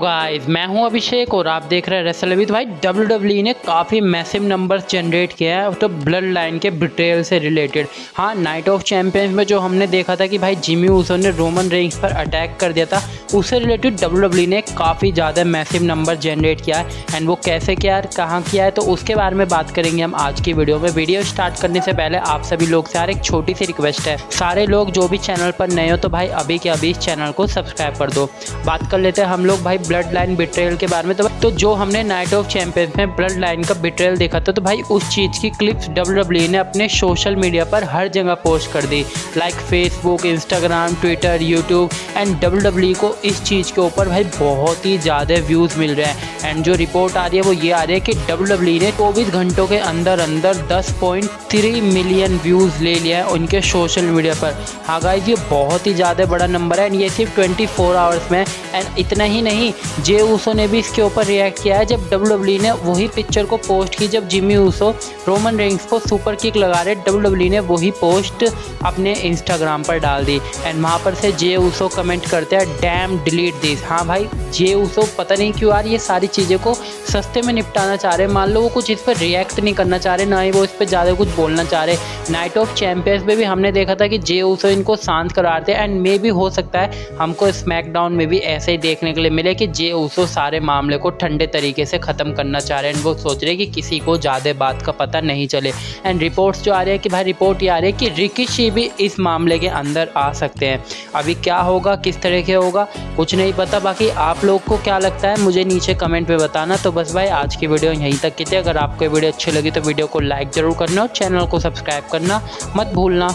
Guys मैं हूँ अभिषेक और आप देख रहे हैं रेसल अभी तो भाई डब्ल्यू डब्ल्यू e ने काफ़ी मैसिव नंबर्स जनरेट किया है तो ब्लड लाइन के ब्रिटेल से रिलेटेड हाँ नाइट ऑफ़ चैंपियंस में जो हमने देखा था कि भाई जिमी ऊसो ने रोमन रेंग्स पर अटैक कर दिया था, उससे रिलेटेड डब्ल्यू डब्ल्यू ने काफ़ी ज़्यादा मैसिव नंबर जनरेट किया है। एंड वो कैसे किया है, कहाँ किया है तो उसके बारे में बात करेंगे हम आज की वीडियो में। वीडियो स्टार्ट करने से पहले आप सभी लोग से यार एक छोटी सी रिक्वेस्ट है। सारे लोग जो भी चैनल पर नए हो तो भाई अभी के अभी इस चैनल को सब्सक्राइब कर दो। बात कर लेते हैं हम लोग भाई ब्लड लाइन बिट्रेल के बारे में। तो, तो जो हमने नाइट ऑफ़ चैंपियंस में ब्लड लाइन का बिट्रेल देखा था तो भाई उस चीज़ की क्लिप्स डब्ल्यू डब्ल्यू ने अपने सोशल मीडिया पर हर जगह पोस्ट कर दी। Like Facebook Instagram Twitter YouTube and W को इस चीज़ के ऊपर भाई बहुत ही ज़्यादा व्यूज़ मिल रहे हैं। एंड जो रिपोर्ट आ रही है वो ये आ रही है कि डब्ल्यू डब्ल्यू ने चौबीस घंटों के अंदर अंदर दस मिलियन व्यूज़ ले लिया है उनके सोशल मीडिया पर। हाँ गाइज़ ये बहुत ही ज़्यादा बड़ा नंबर है एंड ये सिर्फ़ ट्वेंटी फोर आवर्स में एंड इतना ही नहीं जे ऊसो ने भी इसके ऊपर रिएक्ट किया है, जब डब्ल्यू ने वही पिक्चर को पोस्ट की, जब जिमी ऊसो रोमन रेंग्स को सुपर किक लगा रहे डब्ल्यू ने वही पोस्ट अपने इंस्टाग्राम पर डाल दी। एंड वहाँ पर से जे ऊसो कमेंट करते हैं डैम डिलीट दिस हाँ भाई, जे ऊसो, पता नहीं क्यों यार, ये सारी चीज़ें को सस्ते में निपटाना चाह रहे मान लो वो कुछ इस पर रिएक्ट नहीं करना चाह रहे, ना ही वो इस पर ज़्यादा कुछ बोलना चाह रहे। नाइट ऑफ़ चैम्पियंस में भी हमने देखा था कि जे ऊसो इनको शांत करा रहे थे एंड मे भी हो सकता है, हमको स्मैकडाउन में भी ऐसे ही देखने के लिए मिले कि जे ऊसो सारे मामले को ठंडे तरीके से ख़त्म करना चाह रहे हैं वो सोच रहे हैं कि किसी को ज़्यादा बात का पता नहीं चले। एंड रिपोर्ट्स जो आ रही है कि भाई रिपोर्ट ये आ रही है कि रिकिशी भी इस मामले के अंदर आ सकते हैं। अभी क्या होगा, किस तरह के होगा, कुछ नहीं पता। बाकी आप लोग को क्या लगता है, मुझे नीचे कमेंट में बताना। तो बस भाई, आज की वीडियो यहीं तक की थी। अगर आपको वीडियो अच्छी लगी तो वीडियो को लाइक ज़रूर करना और चैनल को सब्सक्राइब करना मत भूलना।